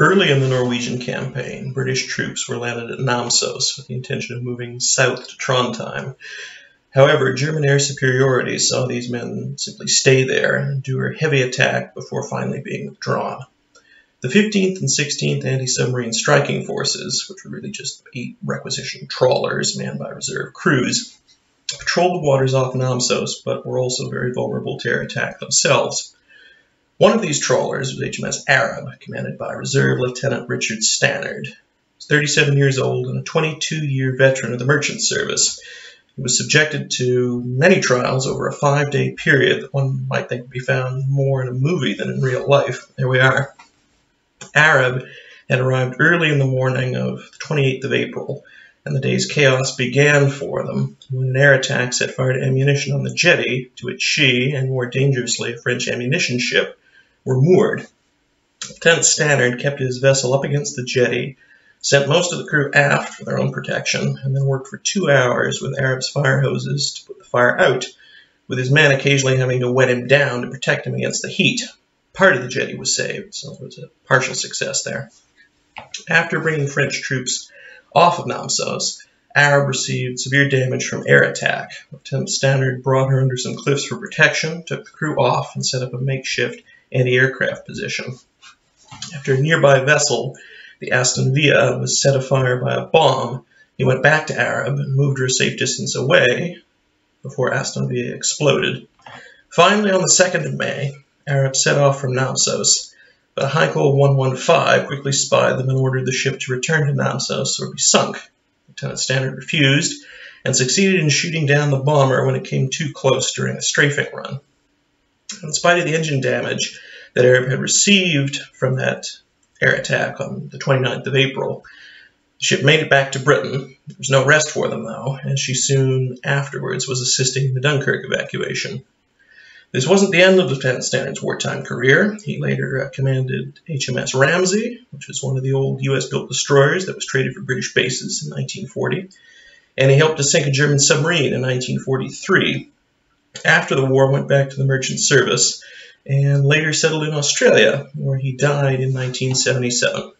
Early in the Norwegian campaign, British troops were landed at Namsos with the intention of moving south to Trondheim. However, German air superiority saw these men simply stay there and endure a heavy attack before finally being withdrawn. The 15th and 16th anti-submarine striking forces, which were really just eight requisitioned trawlers manned by reserve crews, patrolled the waters off Namsos, but were also very vulnerable to air attack themselves. One of these trawlers was HMS Arab, commanded by Reserve Lieutenant Richard Stannard. He was 37 years old and a 22-year veteran of the merchant service. He was subjected to many trials over a five-day period that one might think would be found more in a movie than in real life. There we are. Arab had arrived early in the morning of the 28th of April, and the day's chaos began for them when an air attack set fire to ammunition on the jetty to which she, and more dangerously a French ammunition ship, were moored. Lieutenant Stannard kept his vessel up against the jetty, sent most of the crew aft for their own protection, and then worked for two hours with Arab's fire hoses to put the fire out, with his men occasionally having to wet him down to protect him against the heat. Part of the jetty was saved, so it was a partial success there. After bringing French troops off of Namsos, Arab received severe damage from air attack. Lieutenant Stannard brought her under some cliffs for protection, took the crew off, and set up a makeshift anti-aircraft position. After a nearby vessel, the Aston Villa, was set afire by a bomb, he went back to Arab and moved her a safe distance away before Aston Villa exploded. Finally, on the 2nd of May, Arab set off from Namsos, but Heinkel 115 quickly spied them and ordered the ship to return to Namsos or be sunk. Lieutenant Stannard refused and succeeded in shooting down the bomber when it came too close during a strafing run. In spite of the engine damage that Arab had received from that air attack on the 29th of April, the ship made it back to Britain. There was no rest for them, though, and she soon afterwards was assisting in the Dunkirk evacuation. This wasn't the end of Lieutenant Stannard's wartime career. He later uh, commanded HMS Ramsey, which was one of the old U.S.-built destroyers that was traded for British bases in 1940, and he helped to sink a German submarine in 1943. After the war, went back to the merchant service and later settled in Australia, where he died in 1977.